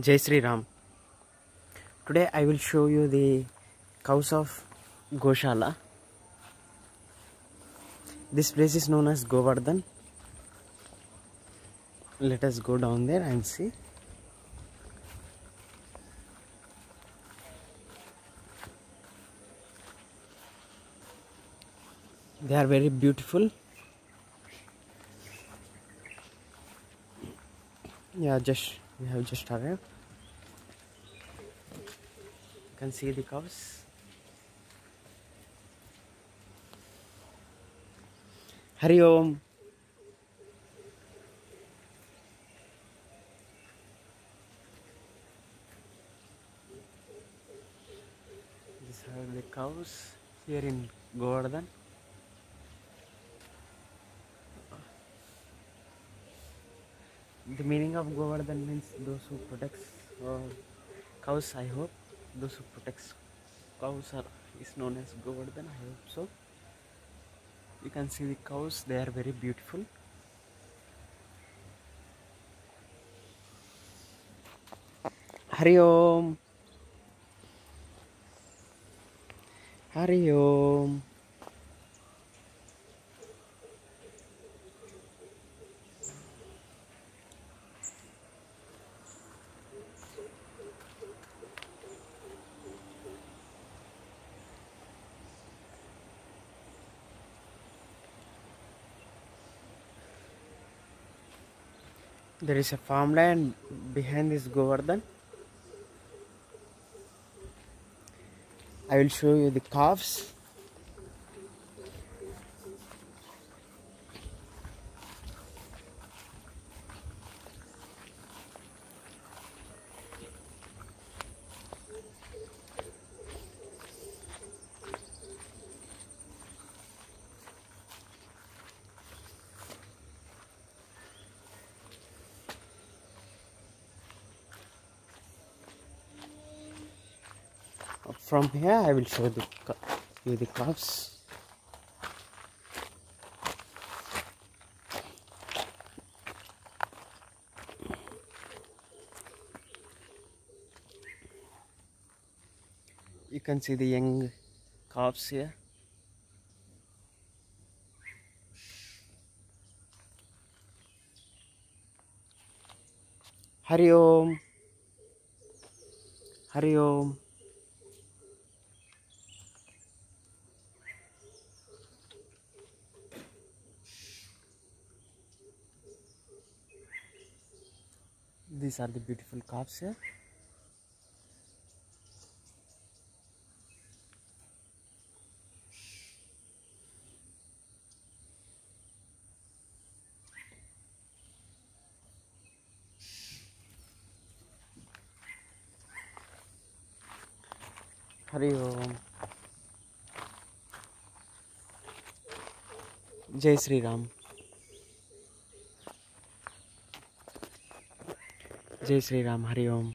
Jai Sri Ram. Today I will show you the cows of Goshala. This place is known as Govardhan. Let us go down there and see. They are very beautiful. Yeah, just we have just arrived. You can see the cows. Hari Om. These are the cows here in Govardhan. The meaning of Govardhan means those who protects uh, cows. I hope those who protects cows are is known as Govardhan. I hope so. You can see the cows; they are very beautiful. Hari Om. Hari Om. There is a farmland behind this Govardhan. I will show you the calves. From here, I will show the you the calves. You can see the young calves here. Hari Om. Hari Om. These are the beautiful calves here. Hari Om. Jai Sri Ram. Jai Shri Ram Hari Om.